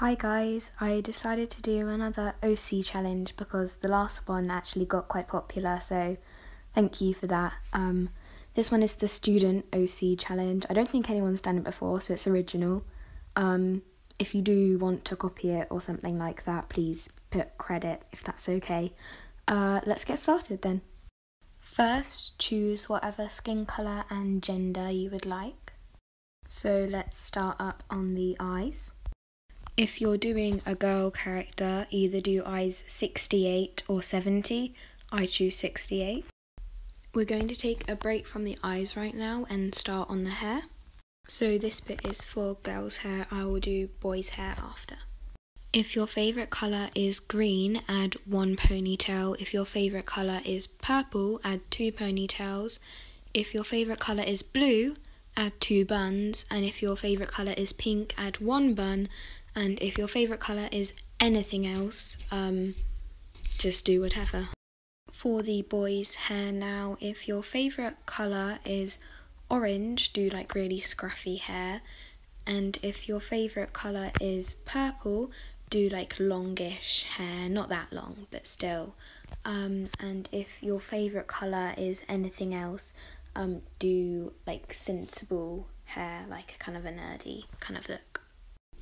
Hi guys, I decided to do another OC challenge because the last one actually got quite popular, so thank you for that. Um, this one is the student OC challenge. I don't think anyone's done it before, so it's original. Um, if you do want to copy it or something like that, please put credit if that's okay. Uh, let's get started then. First, choose whatever skin colour and gender you would like. So let's start up on the eyes. If you're doing a girl character, either do eyes 68 or 70. I choose 68. We're going to take a break from the eyes right now and start on the hair. So this bit is for girls' hair, I will do boys' hair after. If your favourite colour is green, add one ponytail. If your favourite colour is purple, add two ponytails. If your favourite colour is blue, add two buns. And if your favourite colour is pink, add one bun and if your favourite colour is anything else, um, just do whatever. For the boys' hair now, if your favourite colour is orange, do like really scruffy hair. And if your favourite colour is purple, do like longish hair, not that long, but still. Um, and if your favourite colour is anything else, um, do like sensible hair, like a kind of a nerdy kind of look.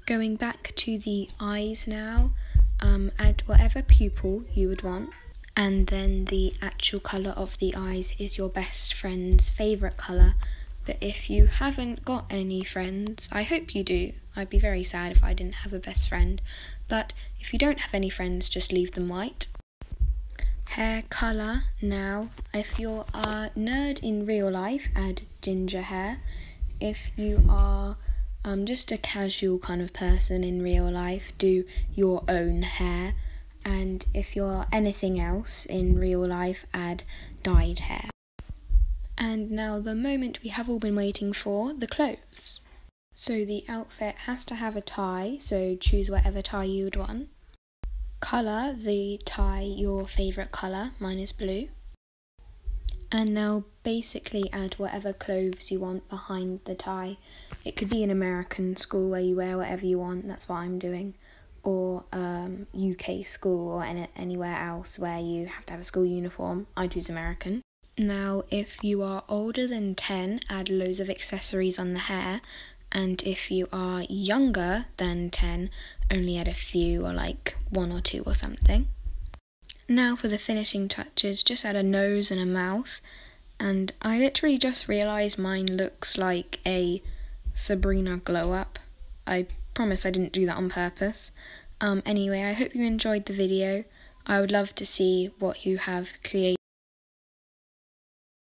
Going back to the eyes now, um, add whatever pupil you would want, and then the actual colour of the eyes is your best friend's favourite colour. But if you haven't got any friends, I hope you do. I'd be very sad if I didn't have a best friend. But if you don't have any friends, just leave them white. Hair colour now. If you're a nerd in real life, add ginger hair. If you are um, just a casual kind of person in real life, do your own hair. And if you're anything else in real life, add dyed hair. And now, the moment we have all been waiting for the clothes. So, the outfit has to have a tie, so choose whatever tie you would want. Colour the tie your favourite colour, mine is blue. And now basically add whatever clothes you want behind the tie. It could be an American school where you wear whatever you want, that's what I'm doing. Or um, UK school or any, anywhere else where you have to have a school uniform. I choose American. Now, if you are older than 10, add loads of accessories on the hair. And if you are younger than 10, only add a few or like one or two or something. Now for the finishing touches, just add a nose and a mouth. And I literally just realised mine looks like a Sabrina glow up. I promise I didn't do that on purpose. Um, anyway, I hope you enjoyed the video. I would love to see what you have created.